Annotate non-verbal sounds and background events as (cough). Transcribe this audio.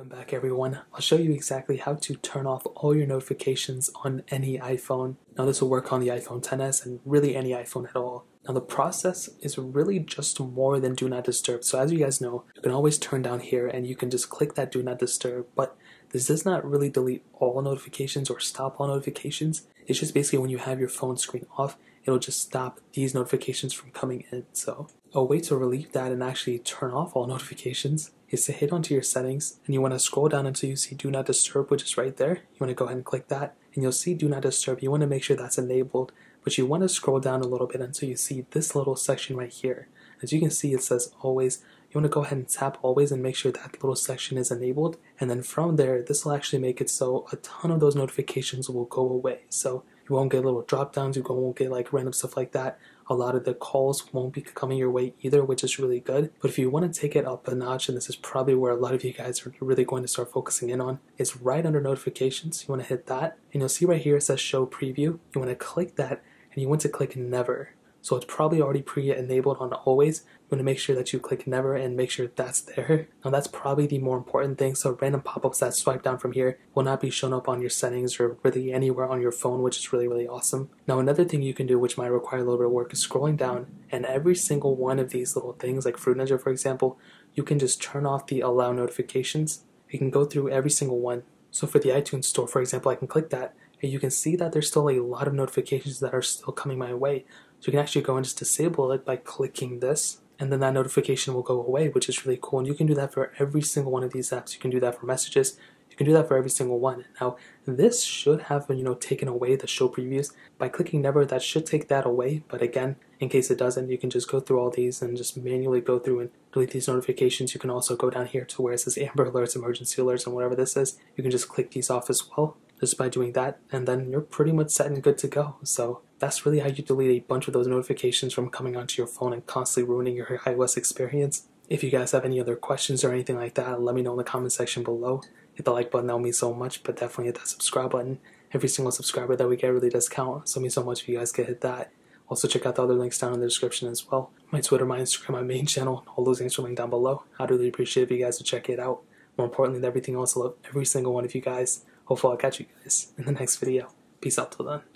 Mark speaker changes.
Speaker 1: Welcome back everyone. I'll show you exactly how to turn off all your notifications on any iPhone. Now this will work on the iPhone XS and really any iPhone at all. Now the process is really just more than do not disturb. So as you guys know, you can always turn down here and you can just click that do not disturb, but this does not really delete all notifications or stop all notifications. It's just basically when you have your phone screen off, it'll just stop these notifications from coming in. So a way to relieve that and actually turn off all (laughs) notifications is to hit onto your settings and you want to scroll down until you see do not disturb which is right there. You want to go ahead and click that and you'll see do not disturb. You want to make sure that's enabled but you want to scroll down a little bit until you see this little section right here. As you can see it says always. You want to go ahead and tap always and make sure that little section is enabled and then from there this will actually make it so a ton of those notifications will go away. So you won't get little drop downs, you won't get like random stuff like that. A lot of the calls won't be coming your way either, which is really good. But if you want to take it up a notch, and this is probably where a lot of you guys are really going to start focusing in on, is right under notifications. You want to hit that, and you'll see right here it says show preview. You want to click that, and you want to click never. So it's probably already pre-enabled on always. Want to make sure that you click never and make sure that's there. Now that's probably the more important thing. So random pop-ups that swipe down from here will not be shown up on your settings or really anywhere on your phone, which is really, really awesome. Now another thing you can do, which might require a little bit of work, is scrolling down and every single one of these little things, like Fruit Ninja for example, you can just turn off the allow notifications. You can go through every single one. So for the iTunes store, for example, I can click that and you can see that there's still a lot of notifications that are still coming my way. So you can actually go and just disable it by clicking this and then that notification will go away, which is really cool. And you can do that for every single one of these apps. You can do that for messages. You can do that for every single one. Now, this should have, you know, taken away the show previews. By clicking never, that should take that away. But again, in case it doesn't, you can just go through all these and just manually go through and delete these notifications. You can also go down here to where it says Amber Alerts, Emergency Alerts, and whatever this is. You can just click these off as well just by doing that, and then you're pretty much set and good to go. So that's really how you delete a bunch of those notifications from coming onto your phone and constantly ruining your iOS experience. If you guys have any other questions or anything like that, let me know in the comment section below. Hit the like button, that would mean so much, but definitely hit that subscribe button. Every single subscriber that we get really does count, so it means so much if you guys could hit that. Also check out the other links down in the description as well. My Twitter, my Instagram, my main channel, all those links are linked down below. I'd really appreciate if you guys would check it out. More importantly than everything else, I love every single one of you guys. Hopefully I'll catch you guys in the next video. Peace out till then.